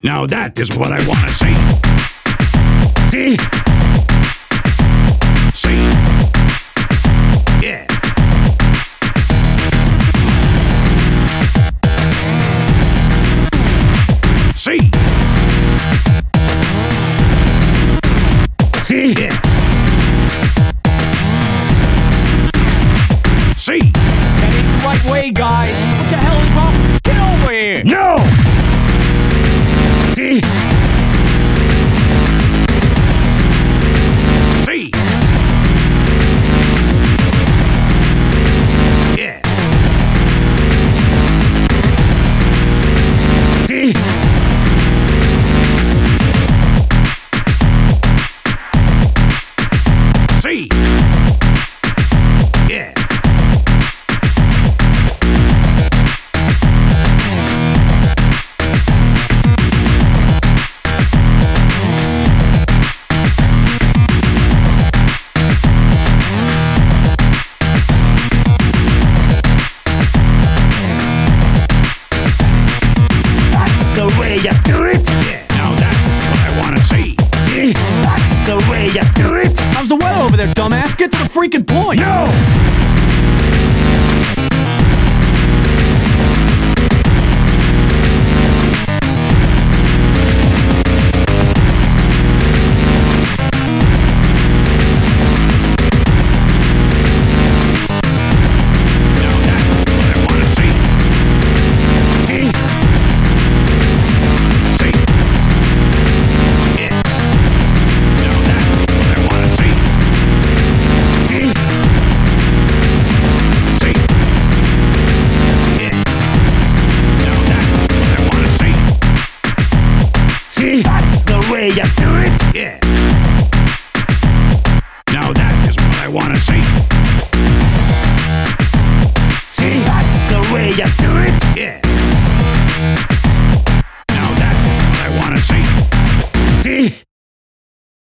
Now that is what I want to see. See? See? Yeah. See? See? Yeah. See? Ain't the right way, guys. You do it. How's the weather over there, dumbass? Get to the freaking point. No! That's the way I do it. Yeah.